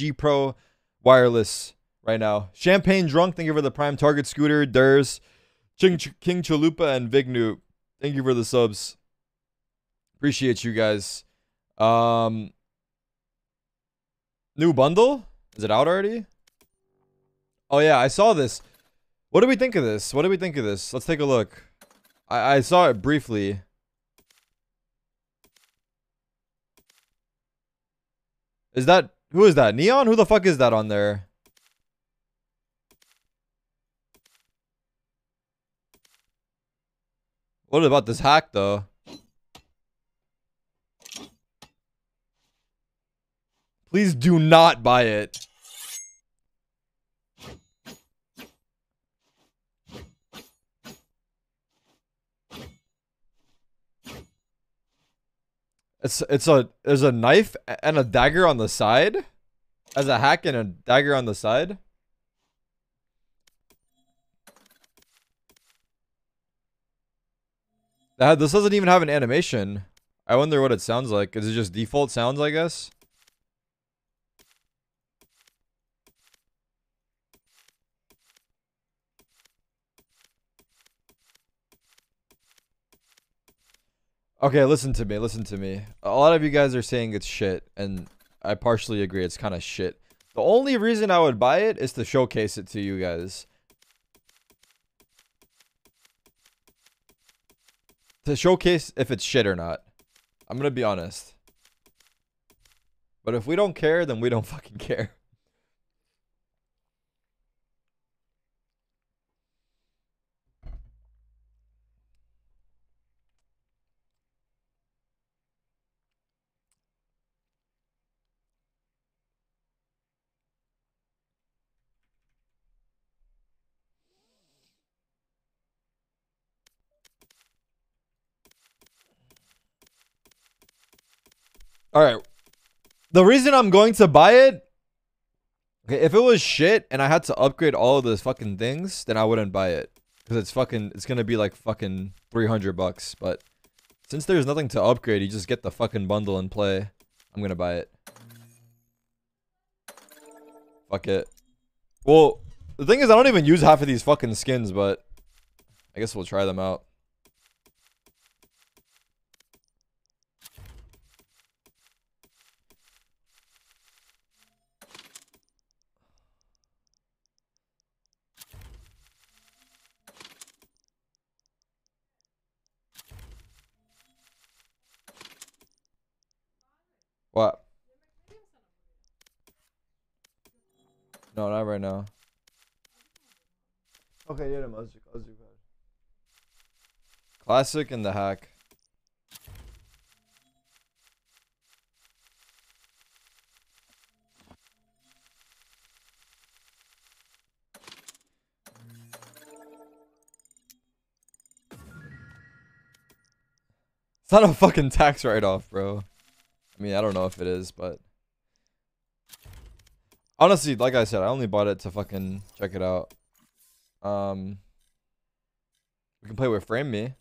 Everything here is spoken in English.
G Pro wireless right now. Champagne Drunk, thank you for the Prime Target Scooter. Durs, King, Ch- King Chalupa, and Vignu, thank you for the subs. Appreciate you guys. Um, new bundle? Is it out already? Oh yeah, I saw this. What do we think of this? What do we think of this? Let's take a look. I, I saw it briefly. Is that who is that? Neon? Who the fuck is that on there? What about this hack though? Please do not buy it. It's it's a there's a knife and a dagger on the side, as a hack and a dagger on the side. That this doesn't even have an animation. I wonder what it sounds like. Is it just default sounds? I guess. Okay, listen to me. Listen to me. A lot of you guys are saying it's shit, and I partially agree. It's kind of shit. The only reason I would buy it is to showcase it to you guys. To showcase if it's shit or not. I'm gonna be honest. But if we don't care, then we don't fucking care. All right. The reason I'm going to buy it, okay, if it was shit and I had to upgrade all of those fucking things, then I wouldn't buy it because it's fucking. It's gonna be like fucking 300 bucks. But since there's nothing to upgrade, you just get the fucking bundle and play. I'm gonna buy it. Fuck it. Well, the thing is, I don't even use half of these fucking skins, but I guess we'll try them out. What? No, not right now. Okay, yeah, azıcık ver. Classic and the hack. It's not a fucking tax write-off, bro. I mean, I don't know if it is, but honestly, like I said, I only bought it to fucking check it out. Um, we can play with Frame Me.